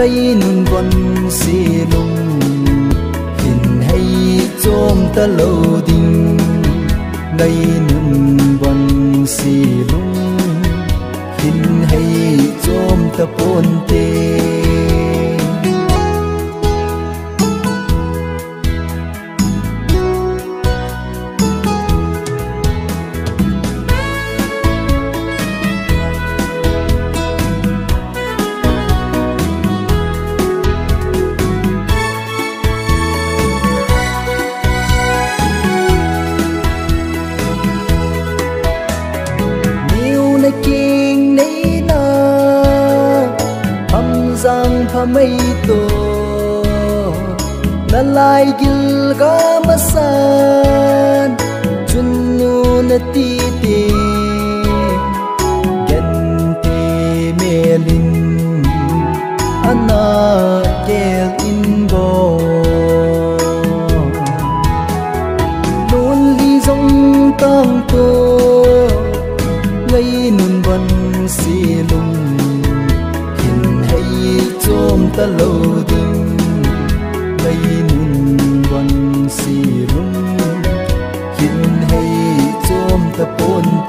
lấy nun vân si lung hình hay chôm ta lâu đình lấy nun vân si lung hình hay chôm ta pon mây tổ na lai gil ga masan chun nu na ti ti. تلودن لينن ون سيرم كن هي توم تبون